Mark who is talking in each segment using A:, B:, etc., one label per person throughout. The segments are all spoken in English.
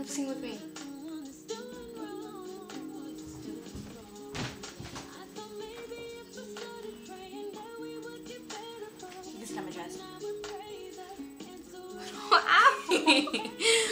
A: Sing with me. This time I dress.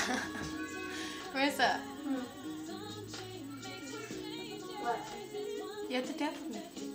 A: Marissa. Hmm.
B: What?
A: You have to dance with me.